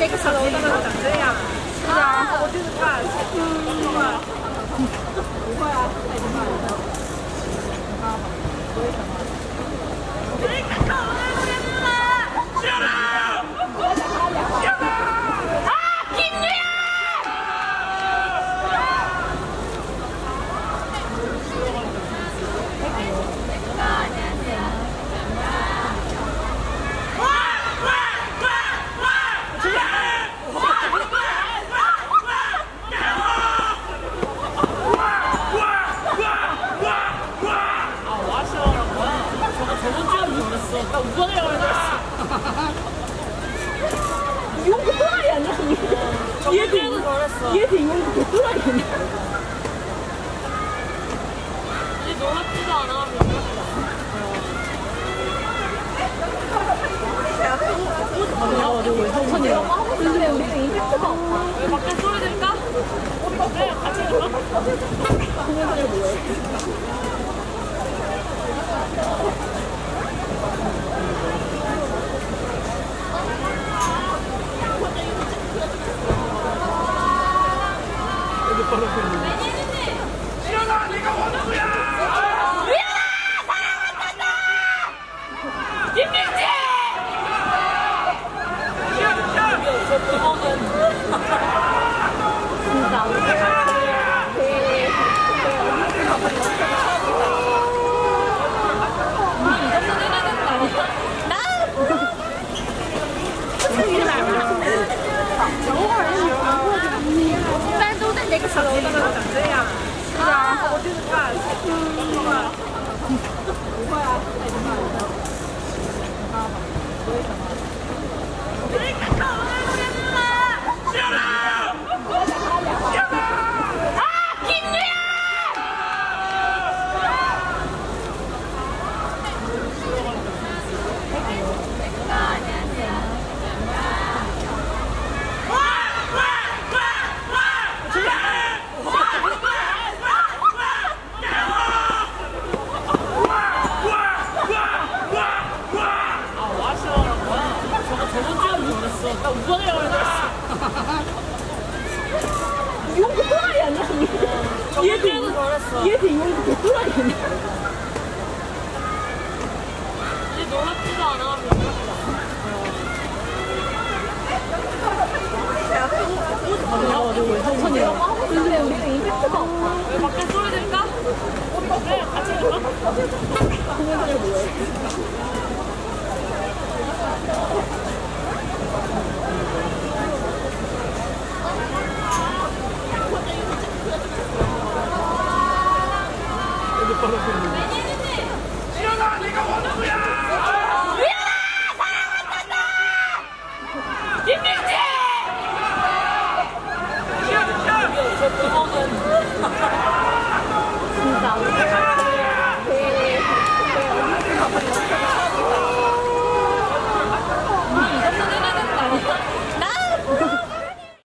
这个小楼的长这样。是啊，我就是看。嗯。不会啊，太厉害了。 나 우선이라고 했어. 이용구 또라이 아니야? 잘했어. 얘도 이용구 개 또라이 아니야? 이제 놀랍지도 않아. 근데 우리는 임팩트가 없어. 왜 밖에 소리 들까? 그래, 같이 들까? Yeah. 层楼都长这样。是啊，我就是怕。嗯，不会啊，不会。 이용구 또라이 아니야? 그랬어. 얘도 이용구 개 또라이 아니야? 이제 놀랍지도 않아. 근데 밖에 소리 들까? 그래, 같이 들까? All of